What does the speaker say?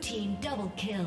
Team double kill.